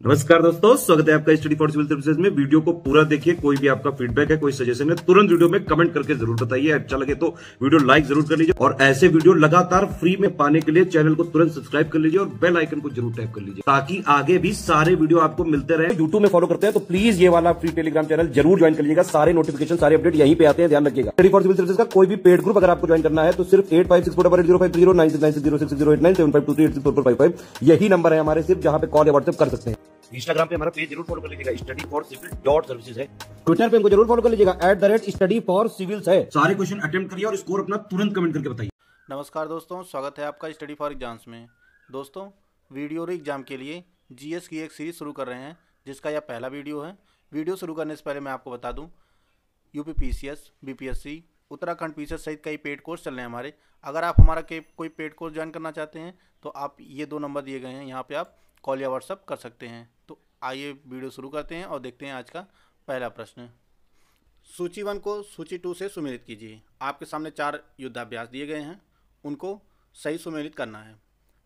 नमस्कार दोस्तों, स्वागत है आपका स्टडी फॉर सिविल सर्विसेज़ में। वीडियो को पूरा देखिए, कोई भी आपका फीडबैक है, कोई सजेशन है, तुरंत वीडियो में कमेंट करके ज़रूर बताइए। अच्छा लगे तो वीडियो लाइक ज़रूर कर लीजिए और ऐसे वीडियो लगातार फ्री में पाने के लिए चैनल को तुरंत सब्सक्राइब कर लीजिए और बेल आइकन को ज़रूर टैप कर लीजिए ताकि आगे भी सारे वीडियो आपको मिलते रहे। यूट्यूब में फॉलो करते हैं तो प्लीज़ ये वाला फ्री टेलीग्राम चैनल ज़रूर ज्वाइन कर लीजिएगा। सारे नोटिफिकेशन सारे अपडेट यहीं पे आते हैं, ध्यान रखिएगा। स्टडी फॉर सिविल सर्विस का कोई भी पेड ग्रुप अगर आपको ज्वाइन करना है तो सिर्फ़ eight five six four double zero five zero nine six nine zero six zero eight nine seven five two three eight six four five five यही नंबर है हमारे, सिर्फ़ जहाँ पे कॉल या व्हाट्सएप कर सकते हैं। इंस्टाग्राम पे हमारा पेज ज़रूर फॉलो कर लीजिएगा। Study for civil dot services है। ट्विटर पे हमको ज़रूर फॉलो कर लीजिएगा। At the rate study for civils है। सारे क्वेश्चन अटेम्प्ट करिए और स्कोर अपना तुरंत कमेंट करके बताइए। नमस्कार दोस्तों, स्वागत है आपका स्टडी फॉर एग्ज़ाम्स में। दोस्तों वीडियो और एग्ज़ाम के लिए जीएस की एक सीरीज़ शुरू कर रहे हैं, जिसका यह पहला वीडियो है। वीडियो शुरू करने से पहले मैं आपको बता दूँ UP PCS BPSC Uttarakhand PCS सहित कई पेड कोर्स चल रहे हैं हमारे। अगर आप हमारा के कोई पेड कोर्स ज्वाइन करना चाहते हैं तो आप ये दो नंबर दिए गए हैं। यहाँ पर आप कॉल या व्हाट्सअप कर सकते हैं। तो आइए वीडियो शुरू करते हैं और देखते हैं आज का पहला प्रश्न। सूची वन को सूची टू से सुमेलित कीजिए। आपके सामने चार युद्धाभ्यास दिए गए हैं। उनको सही सुमेलित करना है।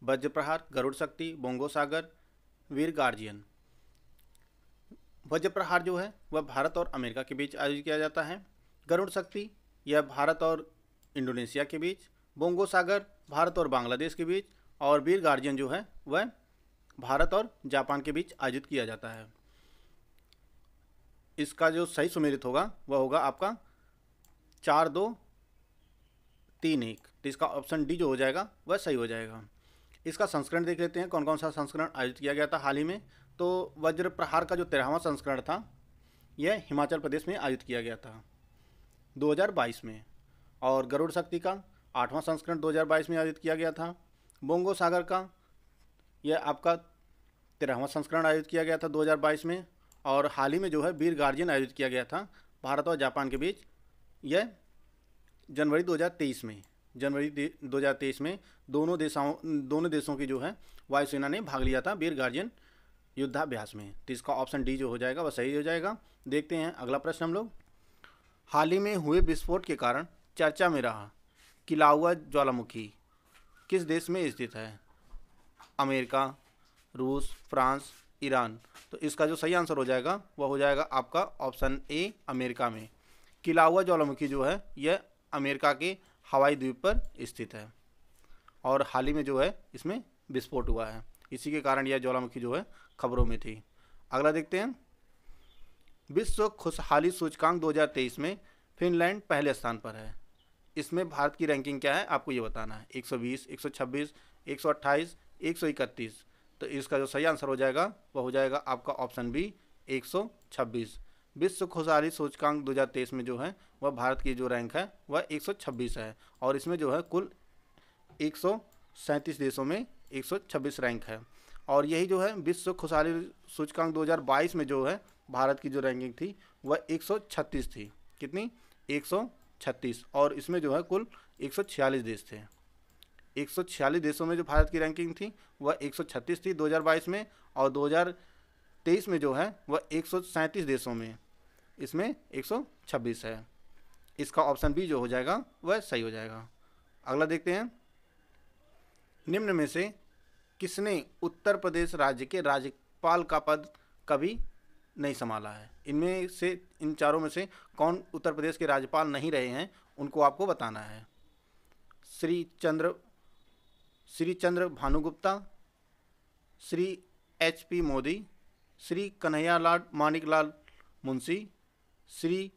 वज्र प्रहार गरुड़ शक्ति, बोंगो सागर, वीर गार्जियन। वज्र प्रहार जो है, वह भारत और अमेरिका के बीच आयोजित किया जाता है। गरुड़ शक्ति, यह भारत और इंडोनेशिया के बीच। बोंगो सागर, भारत और बांग्लादेश के बीच। और वीर गार्जियन जो है, वह भारत और जापान के बीच आयोजित किया जाता है। इसका जो सही सुमेलित होगा, वह होगा आपका चार दो तीन एक। तो इसका ऑप्शन डी जो हो जाएगा, वह सही हो जाएगा। इसका संस्करण देख लेते हैं कौन कौन सा संस्करण आयोजित किया गया था हाल ही में। तो वज्र प्रहार का जो तेरहवा संस्करण था, यह हिमाचल प्रदेश में आयोजित किया गया था 2022 में। और गरुड़ शक्ति का आठवां संस्करण 2022 में आयोजित किया गया था। बोंगो सागर का यह आपका तेरहवा संस्करण आयोजित किया गया था 2022 में, और हाल ही में जो है वीर गार्जियन आयोजित किया गया था, भारत और जापान के बीच, यह जनवरी 2023 में, जनवरी 2023 में दोनों देशों दोनों देशों की जो है वायुसेना ने भाग लिया था वीर गार्जियन युद्धाभ्यास में। तो इसका ऑप्शन डी जो हो जाएगा, वह सही हो जाएगा। देखते हैं अगला प्रश्न हम लोग। हाल ही में हुए विस्फोट के कारण चर्चा में रहा किलाउआ ज्वालामुखी। किस देश में स्थित है? अमेरिका रूस फ्रांस ईरान। तो इसका जो सही आंसर हो जाएगा वह हो जाएगा आपका ऑप्शन ए अमेरिका में। किलाउआ ज्वालामुखी जो है यह अमेरिका के हवाई द्वीप पर स्थित है। और हाल ही में जो है इसमें विस्फोट हुआ है। इसी के कारण यह ज्वालामुखी जो है खबरों में थी। अगला देखते हैं। विश्व खुशहाली सूचकांक 2023 में फिनलैंड पहले स्थान पर है। इसमें भारत की रैंकिंग क्या है आपको ये बताना है। 120, 126, 128, 131 तो इसका जो सही आंसर हो जाएगा, वह हो जाएगा आपका ऑप्शन बी 126 विश्व खुशहाली सूचकांक 2023 में जो है, वह भारत की जो रैंक है, वह 126 है और इसमें जो है कुल एक सौ सैंतीस देशों में 126 रैंक है। और यही जो है, विश्व खुशहाली सूचकांक 2022 में जो है, भारत की जो रैंकिंग थी, वह 136 थी। कितनी? 136 और इसमें जो है, कुल 146 देश थे। 146 देशों में जो भारत की रैंकिंग थी, वह 136 थी 2022 में और 2023 में जो है, वह एक सौ सैंतीस देशों में। इसमें 126 है। इसका ऑप्शन बी जो हो जाएगा, वह सही हो जाएगा। अगला देखते हैं। निम्न में से किसने उत्तर प्रदेश राज्य के राज्यपाल का पद कभी नहीं संभाला है? इनमें से, इन चारों में से कौन उत्तर प्रदेश के राज्यपाल नहीं रहे हैं, उनको आपको बताना है। Shri Chandra Shri Chandra Bhanugupta, Shri H P Modi, Shri Kanhaiyalal Maniklal Munshi, Shri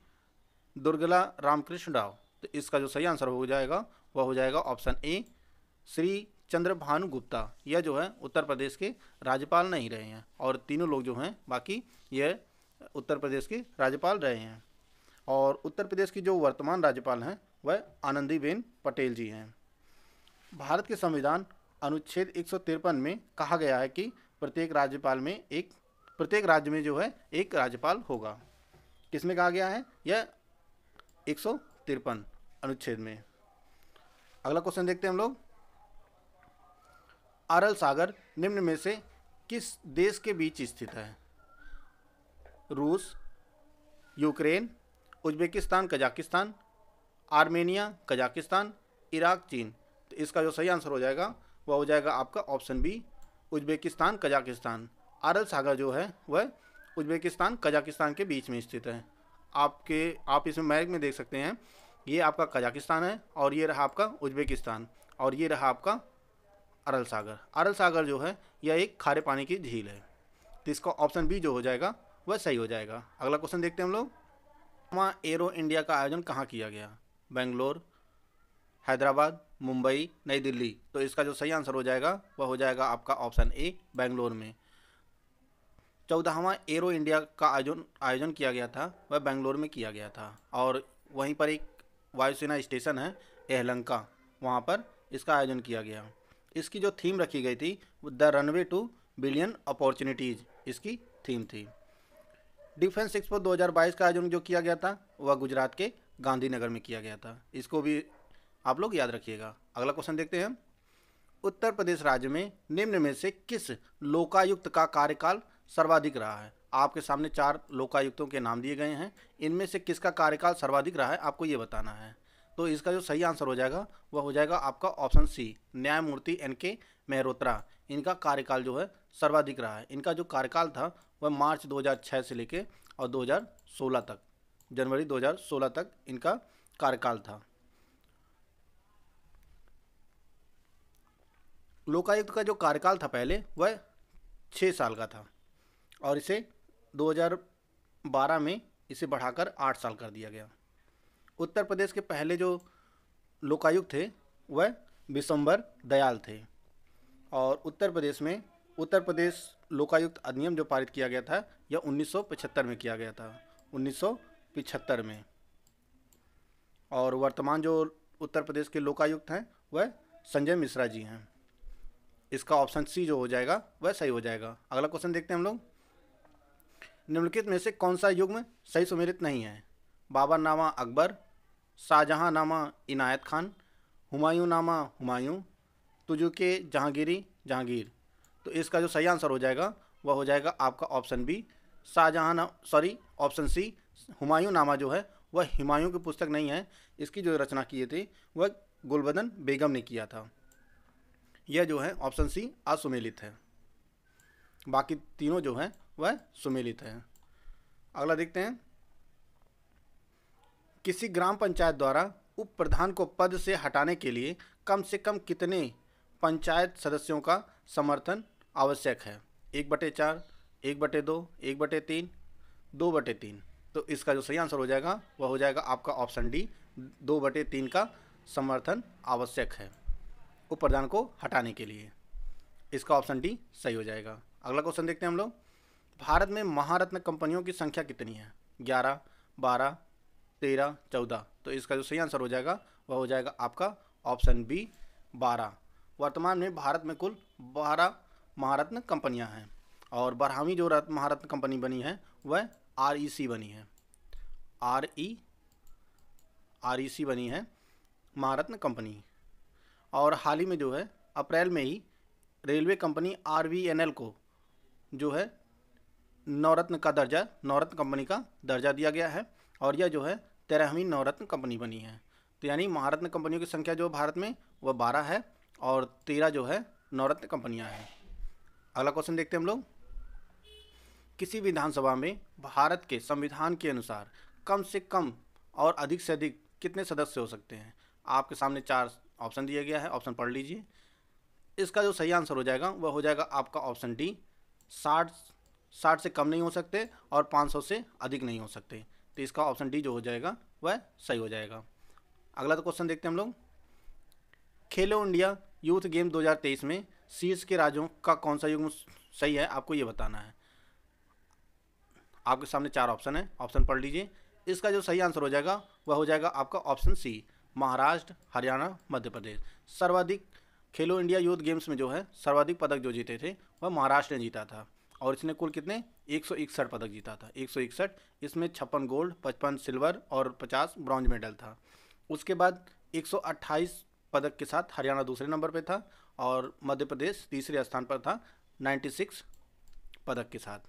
Durgala Ramakrishna Rao. तो इसका जो सही आंसर हो जाएगा, वह हो जाएगा ऑप्शन ए, श्री चंद्र भानु गुप्ता यह जो है, उत्तर प्रदेश के राज्यपाल नहीं रहे हैं और तीनों लोग जो हैं, बाकी यह उत्तर प्रदेश के राज्यपाल रहे हैं। और उत्तर प्रदेश की जो वर्तमान राज्यपाल हैं, वह आनंदीबेन पटेल जी हैं। भारत के संविधान अनुच्छेद एक सौ तिरपन में कहा गया है कि प्रत्येक राज्यपाल में एक, प्रत्येक राज्य में जो है, एक राज्यपाल होगा। किसमें कहा गया है? यह एक सौ तिरपन अनुच्छेद में। अगला क्वेश्चन देखते हैं हम लोग। अरल सागर निम्न में से किस देश के बीच स्थित है? रूस, Ukraine, Uzbekistan, Kazakhstan, Armenia, Kazakhstan, Iraq, चीन। इसका जो सही आंसर हो जाएगा, वह हो जाएगा आपका option B Uzbekistan, Kazakhstan. Aral सागर जो है, वह उज्बेकिस्तान, कजाकिस्तान के बीच में स्थित है। आपके, आप इसमें मैप में देख सकते हैं, ये आपका कजाकिस्तान है और ये रहा आपका उज्बेकिस्तान और ये रहा आपका अरल सागर। अरल सागर जो है, यह एक खारे पानी की झील है। तो इसका ऑप्शन बी जो हो जाएगा, वह सही हो जाएगा। अगला क्वेश्चन देखते हैं हम लोग। वहाँ एरो इंडिया का आयोजन कहाँ किया गया? बेंगलोर हैदराबाद, मुंबई, नई दिल्ली। तो इसका जो सही आंसर हो जाएगा, वह हो जाएगा आपका ऑप्शन ए, बेंगलोर में। चौदहवा एरो इंडिया का आयोजन आयोजन किया गया था, वह बेंगलोर में किया गया था। और वहीं पर एक वायुसेना स्टेशन है, एहलंका, वहाँ पर इसका आयोजन किया गया। इसकी जो थीम रखी गई थी the runway to billion opportunities, इसकी थीम थी। डिफेंस एक्सपो 2022 का आयोजन जो किया गया था, वह गुजरात के गांधीनगर में किया गया था। इसको भी आप लोग याद रखिएगा। अगला क्वेश्चन देखते हैं। उत्तर प्रदेश राज्य में निम्न में से किस लोकायुक्त का कार्यकाल सर्वाधिक रहा है? आपके सामने चार लोकायुक्तों के नाम दिए गए हैं। इनमें से किसका कार्यकाल सर्वाधिक रहा है? आपको ये बताना है। तो इसका जो सही आंसर हो जाएगा, वह हो जाएगा आपका ऑप्शन सी, न्यायमूर्ति एन के मेहरोत्रा। इनका कार्यकाल जो है सर्वाधिक रहा है। इनका जो कार्यकाल था, वह मार्च 2006 से लेके और 2016 तक, जनवरी 2016 तक इनका कार्यकाल था। लोकायुक्त का जो कार्यकाल था पहले, वह छः साल का था। और इसे 2012 में इसे बढ़ाकर आठ साल कर दिया गया। उत्तर प्रदेश के पहले जो लोकायुक्त थे, वह विशंबर दयाल थे। और उत्तर प्रदेश में उत्तर प्रदेश लोकायुक्त अधिनियम जो पारित किया गया था, यह 1975 में किया गया था। 1975 में। और वर्तमान जो उत्तर प्रदेश के लोकायुक्त हैं, वह संजय मिश्रा जी हैं। इसका ऑप्शन सी जो हो जाएगा, वह सही हो जाएगा। अगला क्वेश्चन देखते हैं हम लोग। निम्नलिखित में से कौन सा युग्म सही सुमेलित नहीं है? बाबर नामा अकबर, शाहजहाँ नामा इनायत खान, हुमायूं नामा हुमायूं तुजुके जहांगीरी जहांगीर। तो इसका जो सही आंसर हो जाएगा, वह हो जाएगा आपका option B Shahjahan sorry option C Humayun Nama जो है, वह हुमायूं की पुस्तक नहीं है। इसकी जो रचना किए थे, वह गुलबदन बेगम ने किया था। यह जो है ऑप्शन सी असुमेलित है। बाकी तीनों जो हैं, वह सुमेलित है। अगला देखते हैं। किसी ग्राम पंचायत द्वारा उप प्रधान को पद से हटाने के लिए कम से कम कितने पंचायत सदस्यों का समर्थन आवश्यक है? एक बटे चार, एक बटे दो, एक बटे तीन, दो बटे तीन। तो इसका जो सही आंसर हो जाएगा, वह हो जाएगा आपका ऑप्शन डी दो बटे तीन का समर्थन आवश्यक है। उप प्रधान को हटाने के लिए। इसका ऑप्शन डी सही हो जाएगा। अगला क्वेश्चन देखते हैं हम लोग। भारत में महारत्न कंपनियों की संख्या कितनी है? ग्यारह, बारह, तेरह, चौदह। तो इसका जो सही आंसर हो जाएगा, वह हो जाएगा आपका ऑप्शन बी बारह। वर्तमान में भारत में कुल बारह महारत्न कंपनियाँ हैं और बारहवीं जो रत्न, महारत्न कंपनी बनी है, वह आर ई सी बनी है। आर ई आर ई सी बनी है महारत्न कंपनी। और हाल ही में जो है, अप्रैल में ही railway company R V N L को जो है, नवरत्न का दर्जा, नवरत्न कंपनी का दर्जा दिया गया है और यह जो है, तेरहवीं नवरत्न कंपनी बनी है। तो यानी महारत्न कंपनियों की संख्या जो भारत में, वह बारह है और तेरह जो है, नवरत्न कंपनियाँ हैं। अगला क्वेश्चन देखते हैं हम लोग। किसी विधानसभा में भारत के संविधान के अनुसार कम से कम और अधिक से अधिक कितने सदस्य हो सकते हैं? आपके सामने चार ऑप्शन दिया गया है, ऑप्शन पढ़ लीजिए। इसका जो सही आंसर हो जाएगा, वह हो जाएगा आपका ऑप्शन डी, साठ साठ से कम नहीं हो सकते और पाँच सौ से अधिक नहीं हो सकते। तो इसका ऑप्शन डी जो हो जाएगा, वह सही हो जाएगा। अगला तो क्वेश्चन देखते हैं हम लोग। खेलो इंडिया यूथ गेम 2023 में शीर्ष के राज्यों का कौन सा युग्म सही है, आपको ये बताना है। आपके सामने चार ऑप्शन है, ऑप्शन पढ़ लीजिए। इसका जो सही आंसर हो जाएगा, वह हो जाएगा आपका ऑप्शन सी महाराष्ट्र, हरियाणा, मध्य प्रदेश। सर्वाधिक खेलो इंडिया यूथ गेम्स में जो है, सर्वाधिक पदक जो जीते थे, वह महाराष्ट्र ने जीता था। और इसने कुल कितने? एक सौ इकसठ पदक जीता था। एक सौ इकसठ, इसमें छप्पन गोल्ड, पचपन सिल्वर और 50 ब्रॉन्ज मेडल था। उसके बाद 128 पदक के साथ हरियाणा दूसरे नंबर पर था और मध्य प्रदेश तीसरे स्थान पर था 96 पदक के साथ।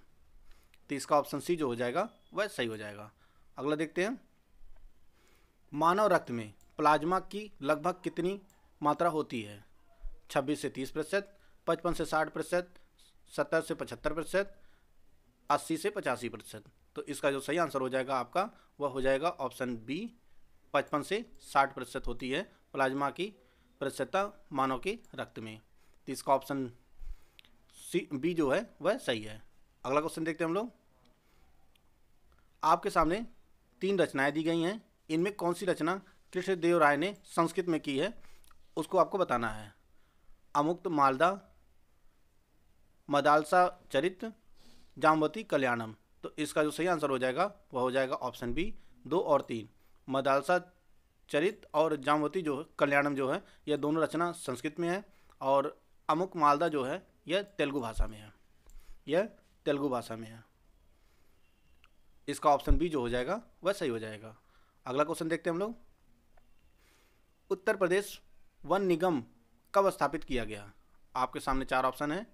तो इसका ऑप्शन सी जो हो जाएगा, वह सही हो जाएगा। अगला देखते हैं। मानव रक्त में प्लाज्मा की लगभग कितनी मात्रा होती है? 26 से 30 प्रतिशत, पचपन से 60 प्रतिशत, सत्तर से पचहत्तर प्रतिशत, अस्सी से पचासी प्रतिशत। तो इसका जो सही आंसर हो जाएगा आपका, वह हो जाएगा ऑप्शन बी, पचपन से साठ प्रतिशत होती है प्लाज्मा की प्रतिशतता मानव के रक्त में। तो इसका ऑप्शन सी, बी जो है, वह सही है। अगला क्वेश्चन देखते हैं हम लोग। आपके सामने तीन रचनाएँ दी गई हैं। इनमें कौन सी रचना कृष्ण देव राय ने संस्कृत में की है, उसको आपको बताना है। अमुक्त मालदा, मदालसा चरित्र जामवती कल्याणम। तो इसका जो सही आंसर हो जाएगा, वह हो जाएगा ऑप्शन बी, दो और तीन। मदालसा चरित और जामवती जो कल्याणम जो है, यह दोनों रचना संस्कृत में है और अमुक मालदा जो है, यह तेलुगु भाषा में है। यह तेलुगु भाषा में है। इसका ऑप्शन बी जो हो जाएगा, वह सही हो जाएगा। अगला क्वेश्चन देखते हैं हम लोग। उत्तर प्रदेश वन निगम कब स्थापित किया गया? आपके सामने चार ऑप्शन है।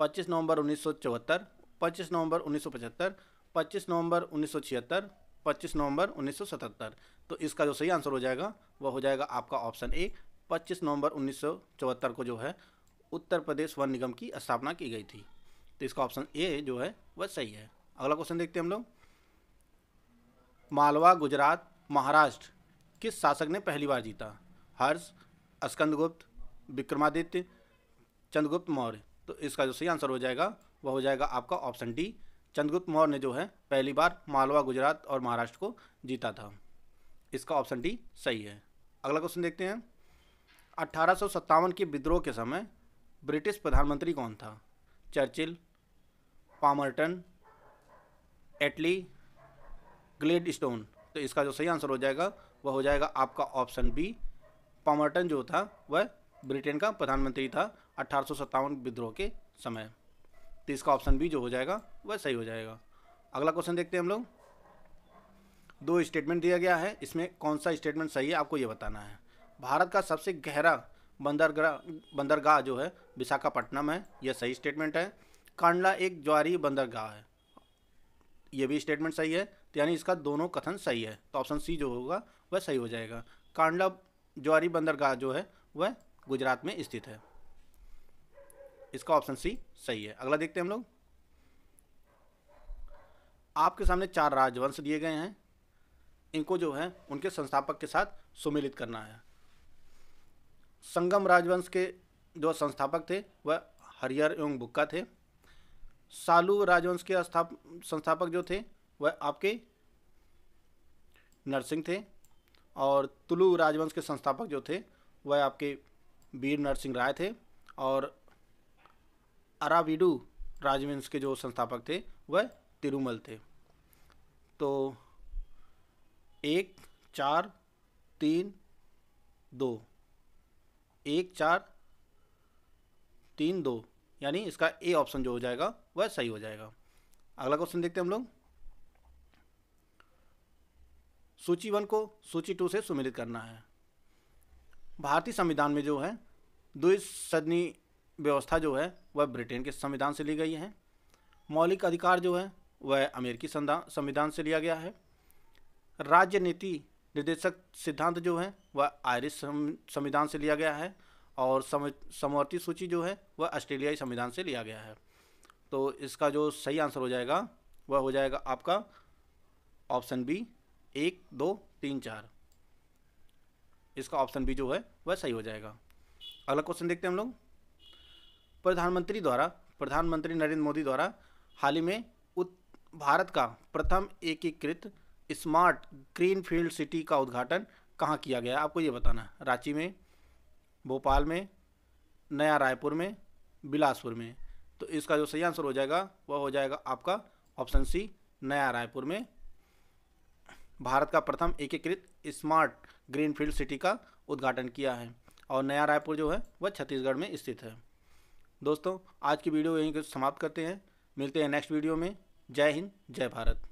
25 नवंबर उन्नीस सौ चौहत्तर, पच्चीस नवंबर उन्नीस सौ पचहत्तर, पच्चीस नवंबर उन्नीस सौ छिहत्तर, पच्चीस नवंबर उन्नीस सौ सतहत्तर। तो इसका जो सही आंसर हो जाएगा, वह हो जाएगा आपका ऑप्शन ए, पच्चीस नवंबर उन्नीस सौ चौहत्तर को जो है, उत्तर प्रदेश वन निगम की स्थापना की गई थी। तो इसका ऑप्शन ए जो है, वह सही है। अगला क्वेश्चन देखते हैं हम लोग। मालवा, गुजरात, महाराष्ट्र, किस शासक ने पहली बार जीता? हर्ष, स्कंदगुप्त, विक्रमादित्य, चंद्रगुप्त मौर्य। तो इसका जो सही आंसर हो जाएगा, वह हो जाएगा आपका ऑप्शन डी। चंद्रगुप्त मौर्य ने जो है, पहली बार मालवा, गुजरात और महाराष्ट्र को जीता था। इसका ऑप्शन डी सही है। अगला क्वेश्चन देखते हैं। अट्ठारह के विद्रोह के समय ब्रिटिश प्रधानमंत्री कौन था? Churchill, Palmerston, Attlee Gladstone तो इसका जो सही आंसर हो जाएगा, वह हो जाएगा आपका ऑप्शन बी पामर्टन जो था, वह ब्रिटेन का प्रधानमंत्री था अठारह सौ सत्तावन विद्रोह के समय। तो इसका ऑप्शन बी जो हो जाएगा, वह सही हो जाएगा। अगला क्वेश्चन देखते हैं हम लोग। दो स्टेटमेंट दिया गया है, इसमें कौन सा स्टेटमेंट सही है, आपको ये बताना है। भारत का सबसे गहरा बंदरगाह बंदरगाह जो है, विशाखापट्टनम है, यह सही स्टेटमेंट है। कांडला एक ज्वारी बंदरगाह है, यह भी स्टेटमेंट सही है। तो यानी इसका दोनों कथन सही है तो ऑप्शन सी जो होगा, वह सही हो जाएगा। कांडला ज्वारी बंदरगाह जो है, वह गुजरात में स्थित है। इसका ऑप्शन सी सही है। अगला देखते हैं हम लोग। आपके सामने चार राजवंश दिए गए हैं। इनको जो है, उनके संस्थापक के साथ सुमिलित करना है। संगम राजवंश के जो संस्थापक थे, वह हरिहर एवं बुक्का थे। सालू राजवंश के संस्थापक जो थे, वह आपके नरसिंह थे। और तुलु राजवंश के संस्थापक जो थे, वह आपके वीर नरसिंह राय थे और अराविडू राजवंश के जो संस्थापक थे, वह तिरुमल थे। तो एक, चार, तीन, दो। एक, चार, तीन, दो। यानी इसका ए ऑप्शन जो हो जाएगा, वह सही हो जाएगा। अगला क्वेश्चन देखते हैं हम लोग। सूची वन को सूची टू से सुमिलित करना है। भारतीय संविधान में जो है, द्विसदनी व्यवस्था जो है, वह ब्रिटेन के संविधान से ली गई है। मौलिक अधिकार जो है, वह अमेरिकी संविधान से लिया गया है। राज्य नीति निर्देशक सिद्धांत जो है, वह आयरिश संविधान से लिया गया है और समवर्ती सूची जो है, वह ऑस्ट्रेलियाई संविधान से लिया गया है। तो इसका जो सही आंसर हो जाएगा, वह हो जाएगा आपका ऑप्शन बी एक, दो, तीन, चार। इसका ऑप्शन बी जो है, वह सही हो जाएगा। अगला क्वेश्चन देखते हैं हम लोग। प्रधानमंत्री द्वारा, प्रधानमंत्री नरेंद्र मोदी द्वारा हाल ही में भारत का प्रथम एकीकृत स्मार्ट ग्रीन फ़ील्ड सिटी का उद्घाटन कहाँ किया गया? आपको ये बताना है। रांची में, भोपाल में, नया रायपुर में, बिलासपुर में। तो इसका जो सही आंसर हो जाएगा, वह हो जाएगा आपका ऑप्शन सी नया रायपुर में भारत का प्रथम एकीकृत स्मार्ट ग्रीनफील्ड सिटी का उद्घाटन किया है और नया रायपुर जो है, वह छत्तीसगढ़ में स्थित है। दोस्तों, आज की वीडियो यहीं समाप्त करते हैं। मिलते हैं नेक्स्ट वीडियो में। जय हिंद, जय भारत।